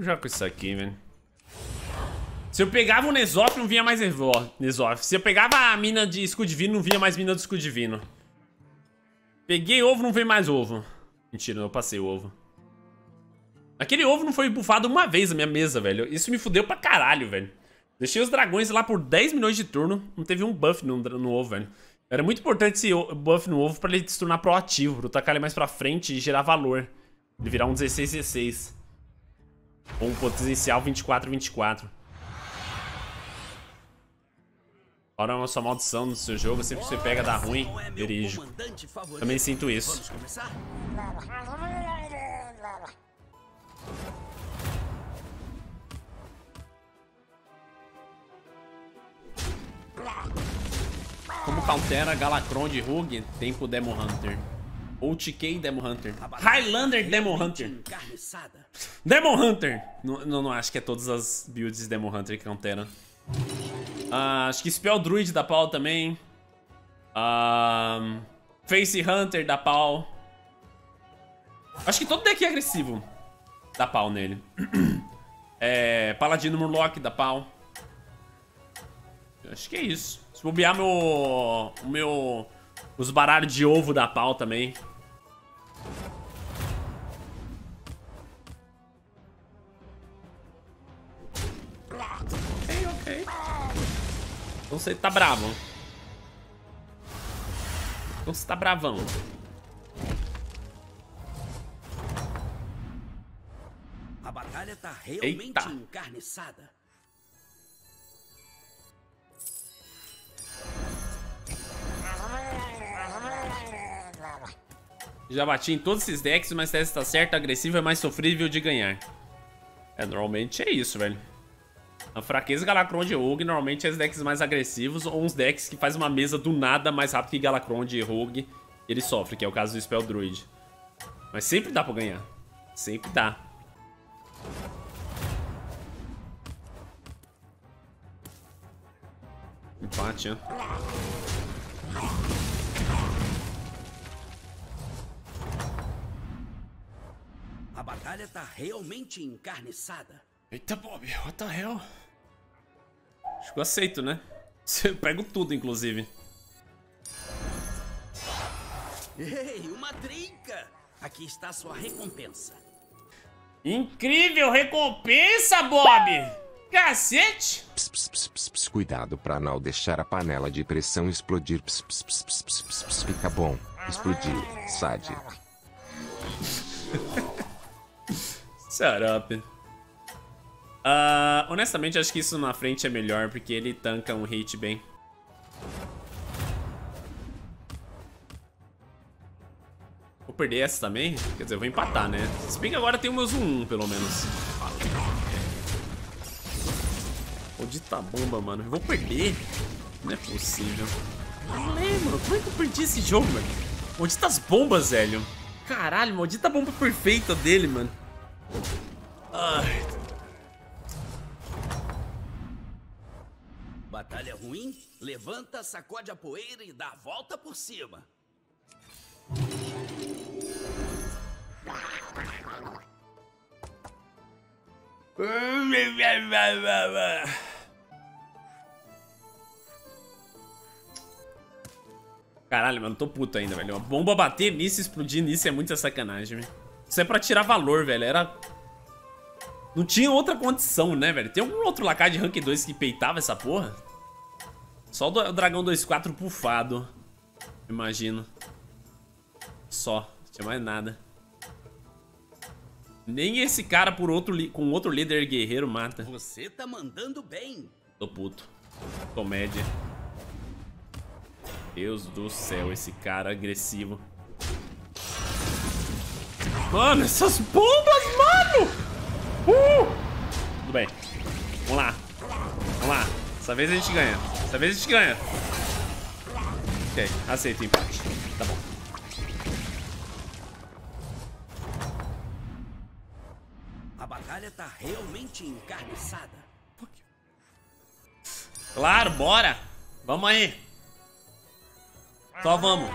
Já com isso aqui, velho. Se eu pegava o Nezoff, não vinha mais Nezoff. Se eu pegava a mina de escudo divino, não vinha mais mina do escudo divino. Peguei ovo, não veio mais ovo. Mentira, eu passei o ovo. Aquele ovo não foi bufado uma vez na minha mesa, velho. Isso me fudeu pra caralho, velho. Deixei os dragões lá por 10 milhões de turno. Não teve um buff no, no ovo, velho. Era muito importante esse buff no ovo pra ele se tornar proativo. Pra eu tacar ele mais pra frente e gerar valor. Ele virar um 16-16. Ou um potencial 24-24. Ora, a nossa maldição no seu jogo, sempre que você pega dá ruim, dirijo. Também sinto isso. Como countera Galacron de Rug, tempo Demo Hunter. Ou TK Demo Hunter. Highlander Demo Hunter. Demo Hunter! Não, não, não, acho que é todas as builds Demo Hunter que countera. Uh, acho que Spell Druid da pau também. Uh, Face Hunter da pau. Acho que todo deck é agressivo. Da pau nele. é, Paladino Murloc da pau. Acho que é isso. Se bobear meu... meu... Os baralhos de ovo da pau também. Ok, ok. Então você tá bravo. Então você tá bravão. A batalha tá realmente Eita. encarniçada. Já bati em todos esses decks, mas se tá certo, agressivo é mais sofrível de ganhar. É, normalmente é isso, velho. A fraqueza Galacron de Rogue normalmente é os decks mais agressivos ou uns decks que faz uma mesa do nada mais rápido que Galacron de Rogue. Ele sofre, que é o caso do Spell Druid. Mas sempre dá pra ganhar. Sempre dá. Empate, né? Batalha tá realmente encarniçada. Eita, Bob, what the hell? Acho que eu aceito, né? Eu pego tudo, inclusive. Ei, uma trinca! Aqui está a sua recompensa. Incrível recompensa, Bob! Cacete! Pss, pss, pss, cuidado para não deixar a panela de pressão explodir. Fica bom. Explodir. Sade. Shut up. Uh, honestamente, acho que isso na frente é melhor, porque ele tanca um hit bem. Vou perder essa também? Quer dizer, eu vou empatar, né? Se bem que agora tem o meus 1-1, pelo menos. Maldita bomba, mano. Eu vou perder? Não é possível. Não lembro. Como é que eu perdi esse jogo, mano? Malditas bombas, velho. Caralho, maldita bomba perfeita dele, mano. Ai. Batalha ruim? Levanta, sacode a poeira e dá a volta por cima. Caralho, mano, tô puto ainda, velho. Uma bomba bater nisso e explodir nisso é muita sacanagem, velho. Isso é pra tirar valor, velho. Era... Não tinha outra condição, né, velho? Tem algum outro lacar de rank 2 que peitava essa porra? Só o dragão 2-4 pufado. Imagino. Só. Não tinha mais nada. Nem esse cara por outro com outro líder guerreiro mata. Você tá mandando bem. Tô puto. Comédia. Deus do céu, esse cara agressivo. Mano, essas bombas, mano! Uh! Tudo bem. Vamos lá. Vamos lá. Dessa vez a gente ganha. Dessa vez a gente ganha. Ok, aceito o empate. Tá bom. A batalha tá realmente encarniçada. Claro, bora. Vamos aí. Só vamos.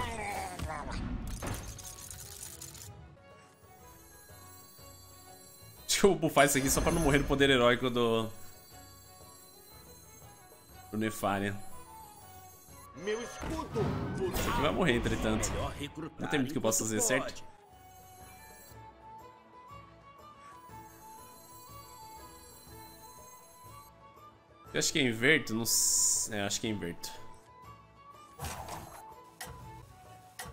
Que eu bufar isso aqui só pra não morrer do poder heróico do... Do Nefaria. Meu escudo! Isso aqui vai morrer, entretanto. Recrutar Não tem muito que eu possa fazer, certo? Eu acho que é inverto, não sei. É, acho que é inverto.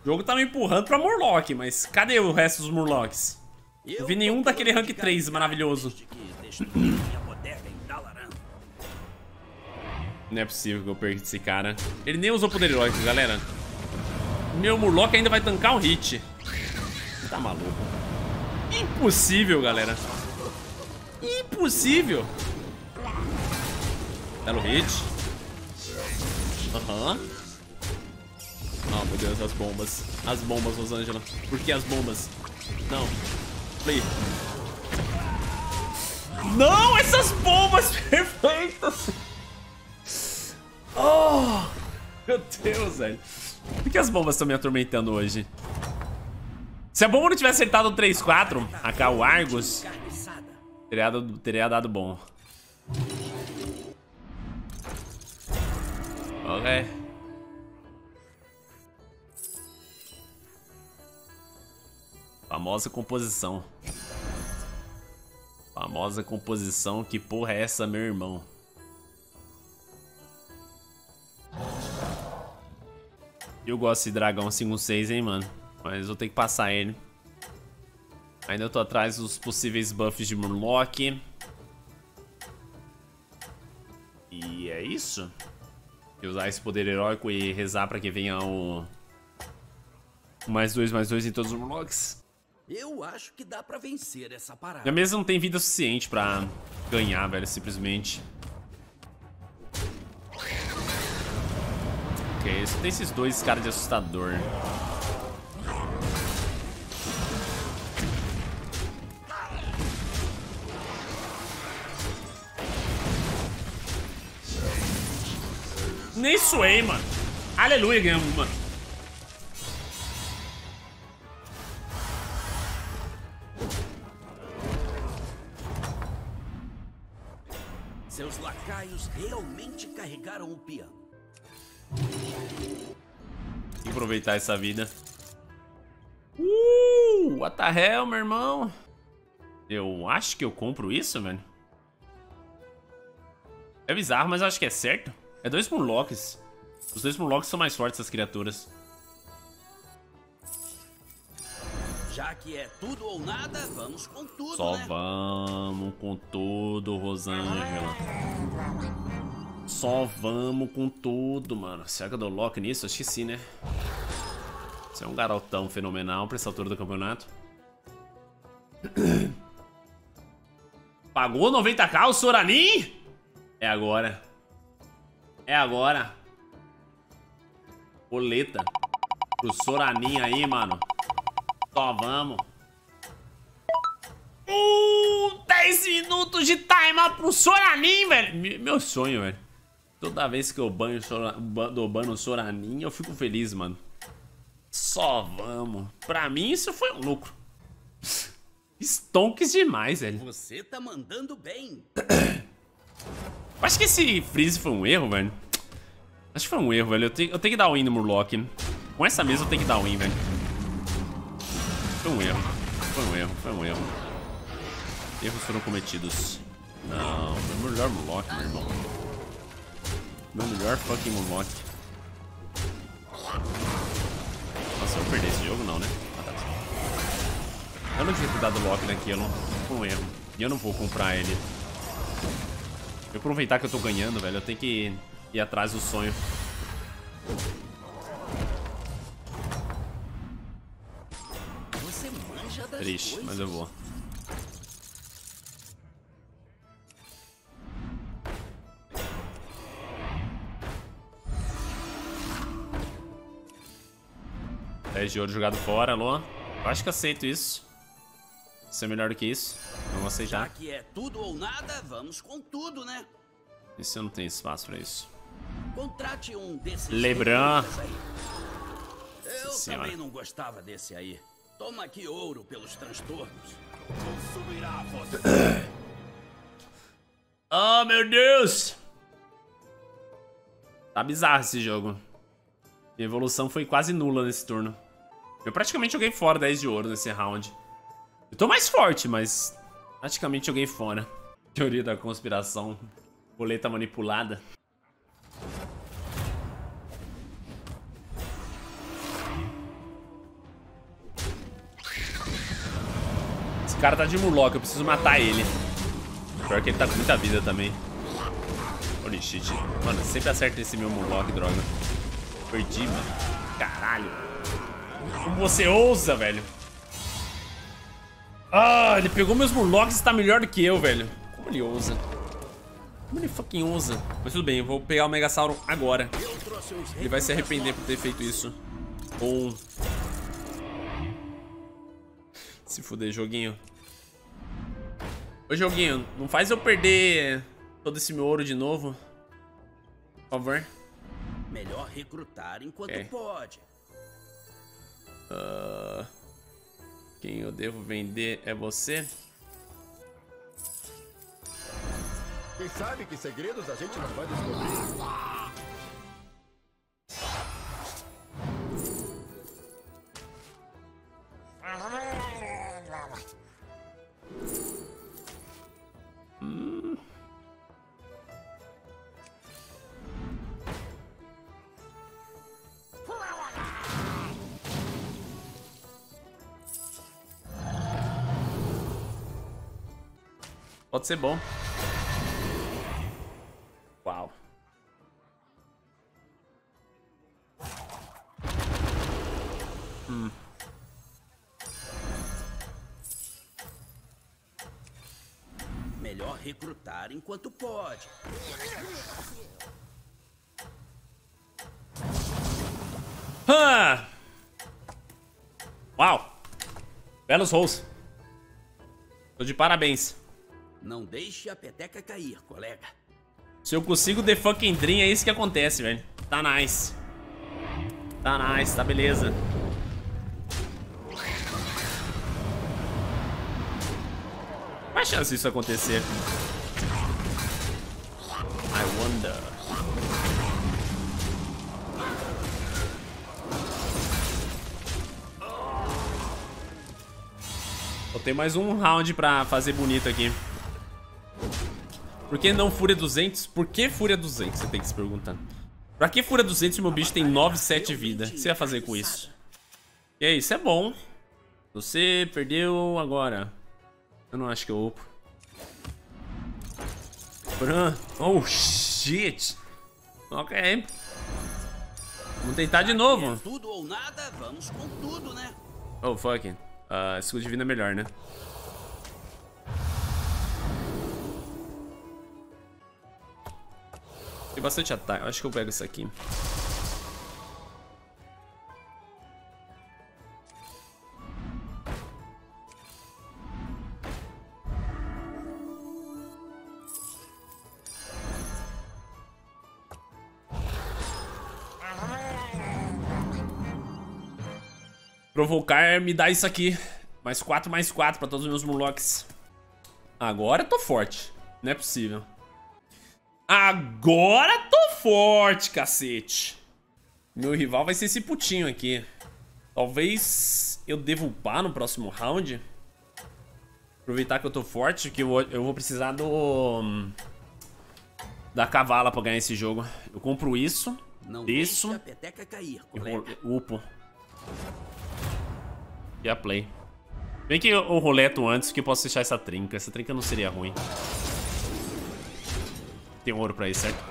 O jogo tá me empurrando pra Murloc, mas cadê o resto dos Murlocs? Não vi nenhum daquele rank de 3 gato maravilhoso. Não é possível que eu perca esse cara. Ele nem usou poder heróico, galera. Meu Murloc ainda vai tancar um hit. Tá maluco. Impossível, galera. Impossível. Belo hit. Aham. Oh, meu Deus, as bombas. As bombas, Rosângela. Por que as bombas? Não. Play. Não, essas bombas perfeitas. Oh, meu Deus, velho. Por que as bombas estão me atormentando hoje? Se a bomba não tivesse acertado o 3-4, a o Argus, teria dado, teria dado bom. Ok. Famosa composição. Famosa composição. Que porra é essa, meu irmão? Eu gosto de dragão 5-6, hein, mano. Mas eu tenho que passar ele. Ainda tô atrás dos possíveis buffs de Murloc. E é isso. E usar esse poder heróico e rezar pra que venha o mais dois, mais dois em todos os Murlocs. Eu acho que dá pra vencer essa parada. Minha mesa não tem vida suficiente pra ganhar, velho, simplesmente. Ok, só tem esses dois caras de assustador. Nem suei, mano. Aleluia, ganhamos, mano. Lacaios realmente carregaram o piano. Aproveitar essa vida. Uh, what the hell, meu irmão? Eu acho que eu compro isso, velho. É bizarro, mas eu acho que é certo. É dois Murlocs. Os dois Murlocs são mais fortes das criaturas. Que é tudo ou nada, vamos com tudo, Só né? vamos com tudo, Rosângela. Só vamos com tudo, mano. Será que eu dou lock nisso? Acho que sim, né? Você é um garotão fenomenal pra essa altura do campeonato. Pagou 90k o Soranin? É agora. É agora. Boleta. Pro Soranin aí, mano. Só vamos. Uh, 10 minutos de timer pro Soranin, velho. Me- Meu sonho, velho. Toda vez que eu banho Sora, ba- dou ban no Soranin, eu fico feliz, mano. Só vamos. Pra mim, isso foi um lucro. Stonks demais, velho. Você tá mandando bem. Acho que esse freeze foi um erro, velho. Acho que foi um erro, velho. Eu tenho, eu tenho que dar win no Murloc. Com essa mesa eu tenho que dar win, velho. Um erro. Foi um erro, foi um erro. Erros foram cometidos. Não, meu melhor Murloc, meu irmão. Meu melhor fucking Murloc. Nossa, eu perder esse jogo não, né? Ah, tá. Eu não devia ter dado lock naquilo. Foi um erro. E eu não vou comprar ele. Vou aproveitar que eu tô ganhando, velho. Eu tenho que ir atrás do sonho. Triste, coisas. mas eu vou. Dez de ouro jogado fora, alô? Eu acho que aceito isso. Isso é melhor do que isso. Já aceitar. que é tudo ou nada, vamos com tudo, né? Isso eu não tenho espaço pra isso. Contrate um desses. Aí. Eu Senhora. também não gostava desse aí. Toma aqui ouro pelos transtornos. Oh, meu Deus! Tá bizarro esse jogo. Minha evolução foi quase nula nesse turno. Eu praticamente joguei fora 10 de ouro nesse round. Eu tô mais forte, mas praticamente joguei fora. Teoria da conspiração. Boleta manipulada. Cara tá de Murloc, eu preciso matar ele. Pior que ele tá com muita vida também. Holy shit. Mano, sempre acerta esse meu Murloc, droga. Perdi, mano. Caralho. Como você ousa, velho? Ah, ele pegou meus Murlocs e tá melhor do que eu, velho. Como ele ousa? Como ele fucking ousa? Mas tudo bem, eu vou pegar o Megasauro agora. Ele vai se arrepender por ter feito isso. Ou... Se fuder, joguinho. Ô, joguinho, não faz eu perder todo esse meu ouro de novo. Por favor. Melhor recrutar enquanto Ok. pode. Ah, quem eu devo vender é você? Quem sabe que segredos a gente não vai descobrir? Pode ser bom. Uau. Melhor recrutar enquanto pode. Ah! Uau! Belos rolls. Tô de parabéns. Não deixe a peteca cair, colega. Se eu consigo The Fucking Dream, é isso que acontece, velho. Tá nice. Tá nice, tá beleza. Qual a chance disso acontecer? I wonder. Vou ter mais um round pra fazer bonito aqui. Por que não Fúria 200? Por que Fúria 200? Você tem que se perguntar. Pra que Fúria 200 se meu bicho tem 9, 7 vida? O que você vai fazer com isso? E aí, isso é bom. Você perdeu agora. Eu não acho que eu. Bran. Oh, shit. Ok. Vamos tentar de novo. Tudo ou nada, vamos com tudo, né? Oh, fuck. Uh, escudo divino é melhor, né? Tem bastante ataque. Acho que eu pego isso aqui. Provocar me dá isso aqui. Mais 4, mais 4 pra todos os meus Murlocs. Agora eu tô forte. Não é possível. Agora tô forte, cacete. Meu rival vai ser esse putinho aqui. Talvez eu devo upar no próximo round. Aproveitar que eu tô forte, que eu vou, eu vou precisar do... Da cavala pra ganhar esse jogo. Eu compro isso, Não isso cair, e upo. E a play. Bem que eu roleto antes, que eu posso deixar essa trinca. Essa trinca não seria ruim. Tem ouro pra isso, certo?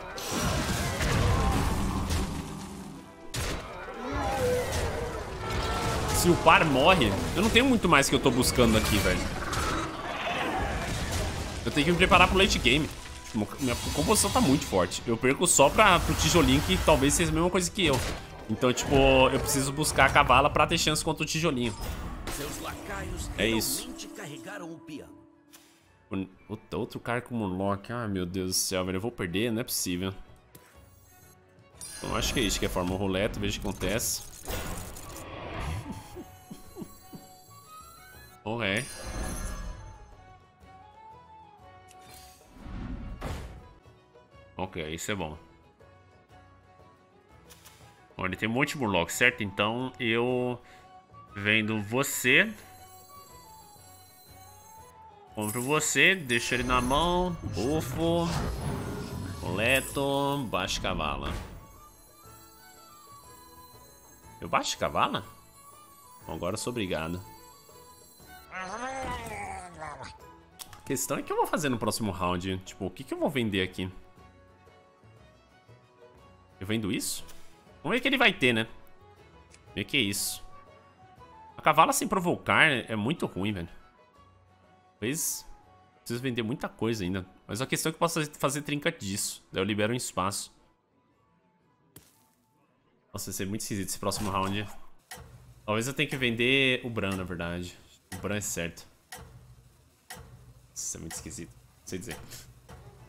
Se o par morre, eu não tenho muito mais que eu tô buscando aqui, velho. Eu tenho que me preparar pro late game. Minha composição tá muito forte. Eu perco só pra, pro tijolinho, que talvez seja a mesma coisa que eu. Então, tipo, eu preciso buscar a cavala pra ter chance contra o tijolinho. É isso. Tipo, puta, outro cara com Murloc. Ah, meu Deus do céu, velho. Eu vou perder? Não é possível. Então acho que é isso que é forma roleta, veja o que acontece. Ok. É. Ok, isso é bom. Olha, tem um monte de Murloc, certo? Então eu vendo você. Compro você, deixo ele na mão, bufo, coleto, baixo cavala. Eu baixo cavala? Bom, agora eu sou obrigado. A questão é que eu vou fazer no próximo round. Tipo, o que, que eu vou vender aqui? Eu vendo isso? Vamos ver o que ele vai ter, né? Ver que é isso. A cavala sem provocar é muito ruim, velho. Talvez preciso vender muita coisa ainda. Mas a questão é que eu posso fazer trinca disso. Daí eu libero um espaço. Nossa, vai ser muito esquisito esse próximo round. Talvez eu tenha que vender o Bran, na verdade. O Bran é certo. Isso é muito esquisito. Não sei dizer.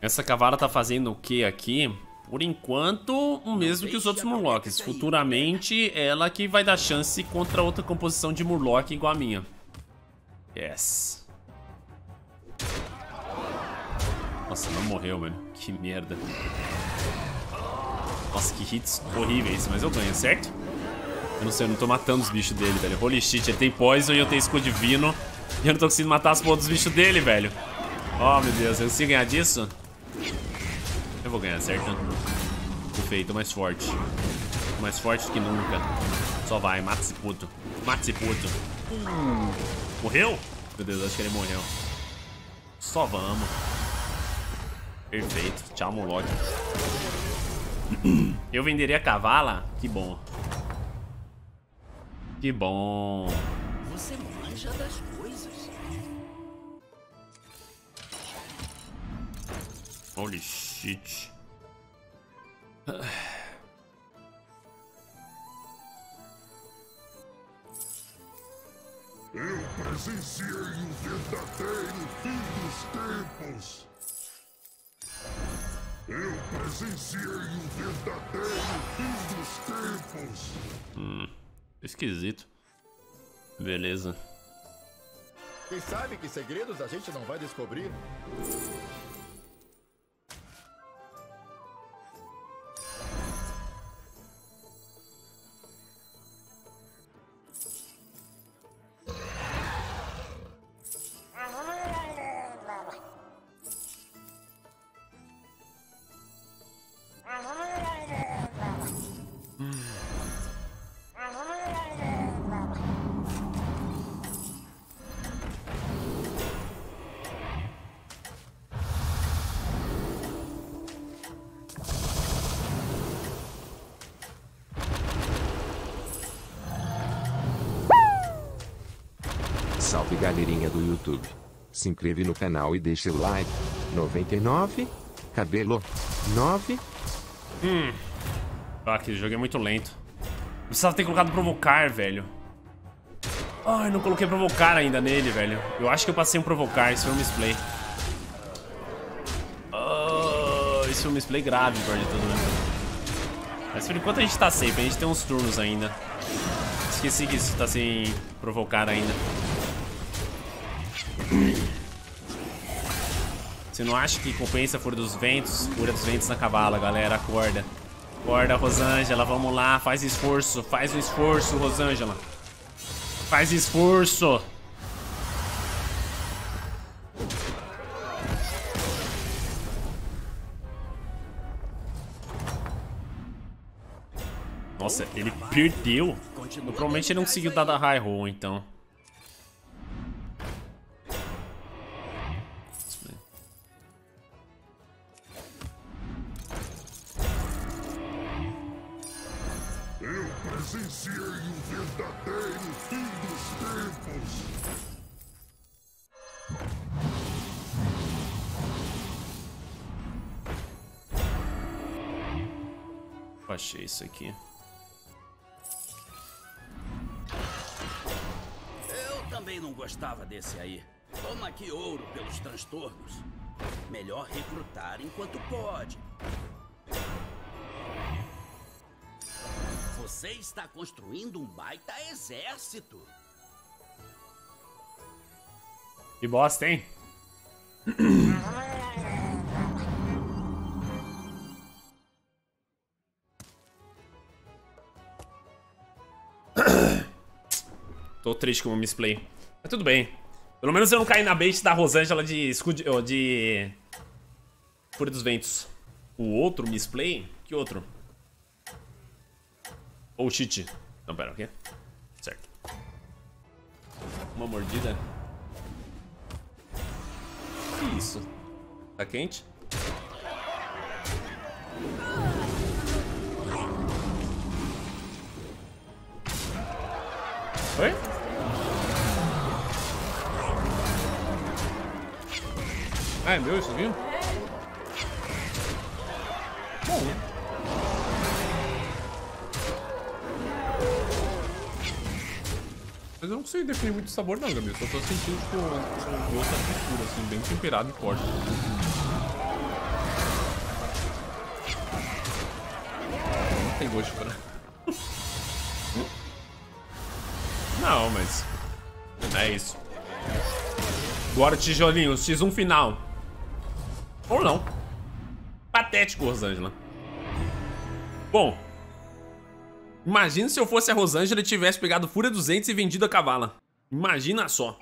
Essa cavala tá fazendo o que aqui? Por enquanto, o mesmo que os outros Murlocs. Futuramente, ela que vai dar chance contra outra composição de Murloc igual a minha. Yes. Nossa, não morreu, mano. Que merda. Nossa, que hits horríveis. Mas eu ganho, certo? Eu não sei, eu não tô matando os bichos dele, velho. Holy shit, ele tem poison e eu tenho escudo divino. E eu não tô conseguindo matar as porras dos bichos dele, velho. Oh, meu Deus, eu consigo ganhar disso? Eu vou ganhar, certo? Perfeito, mais forte. Mais forte que nunca. Só vai, mata esse puto. Mata esse puto. Morreu? Meu Deus, acho que ele morreu. Só vamos. Perfeito. Tchau, Moloch. Eu venderia a cavala? Que bom. Que bom. Você manja das coisas. Holy shit. Eu presenciei o verdadeiro fim dos tempos. Eu presenciei o verdadeiro fim dos tempos. Hum, esquisito. Beleza. Quem sabe que segredos a gente não vai descobrir? Salve galerinha do YouTube. Se inscreve no canal e deixa o like. 99. Cabelo. 9. Hum. Ah, aquele jogo é muito lento. Precisava ter colocado provocar, velho. Ai, não coloquei provocar ainda nele, velho. Eu acho que eu passei um provocar, isso foi um misplay. Oh, isso foi um misplay grave, pior de tudo, né? Mas por enquanto a gente tá safe, a gente tem uns turnos ainda. Esqueci que isso tá sem provocar ainda. Você não acha que compensa Fúria dos Ventos? Fúria dos Ventos na cavala, galera. Acorda. Acorda, Rosângela. Vamos lá. Faz esforço. Faz o esforço, Rosângela. Faz esforço. Nossa, ele perdeu. Provavelmente ele não conseguiu dar da high roll, então. gostava desse aí. Toma aqui ouro pelos transtornos. Melhor recrutar enquanto pode. Você está construindo um baita exército. Que bosta, hein? Tô triste com o misplay. Mas tudo bem. Pelo menos eu não caí na bait da Rosângela de... Scud... oh, de... Fúria dos Ventos. O outro misplay? Que outro? Ou oh, cheat. Não, pera, o quê? Certo. Uma mordida. Que isso? Tá quente? Oi? Ah, é meu isso aqui? Bom. Mas eu não sei definir muito o sabor não, Gabi. Só tô sentindo, tipo, um gosto da textura, assim, bem temperado e forte. Não tem gosto para... Não, mas... É isso. Agora, tijolinho, X1 final. Ou não. Patético, Rosângela. Bom, Imagina se eu fosse a Rosângela e tivesse pegado Fúria 200 e vendido a cavala. Imagina só.